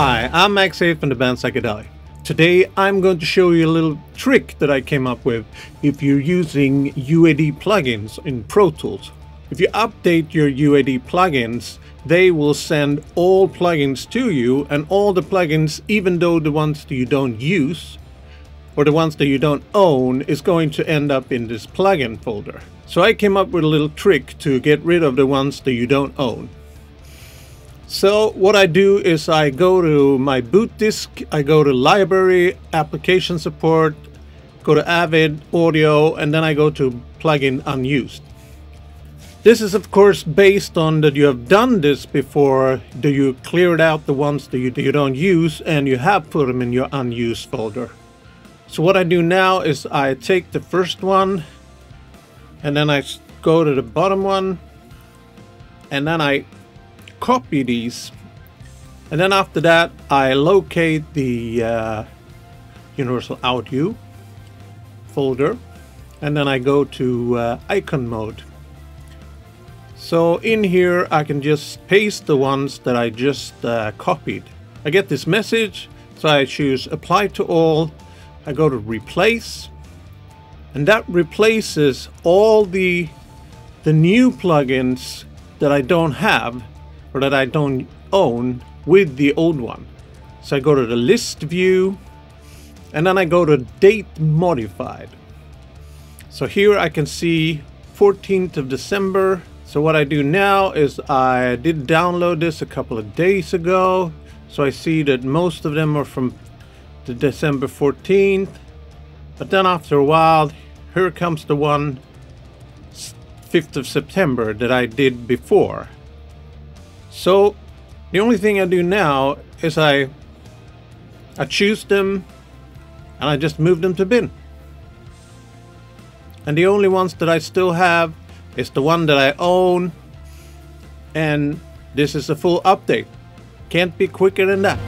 Hi, I'm Max MaxApe from the band Psyckadeli. Today I'm going to show you a little trick that I came up with if you're using UAD plugins in Pro Tools. If you update your UAD plugins, they will send all plugins to you and all the plugins, even though the ones that you don't use or the ones that you don't own is going to end up in this plugin folder. So I came up with a little trick to get rid of the ones that you don't own. So what I do is I go to my boot disk, I go to library, application support, go to Avid, audio, and then I go to plugin unused. This is of course based on that you have done this before, do you cleared out the ones that you, that you don't use and you have put them in your unused folder. So what I do now is I take the first one and then I go to the bottom one and then I copy these and then after that I locate the uh, Universal Audio folder and then I go to uh, icon mode. So in here I can just paste the ones that I just uh, copied. I get this message so I choose apply to all. I go to replace and that replaces all the the new plugins that I don't have or that I don't own with the old one. So I go to the list view and then I go to date modified. So here I can see 14th of December. So what I do now is I did download this a couple of days ago. So I see that most of them are from the December 14th. But then after a while, here comes the one 5th of September that I did before. So the only thing I do now is I I choose them and I just move them to bin. And the only ones that I still have is the one that I own and this is a full update. Can't be quicker than that.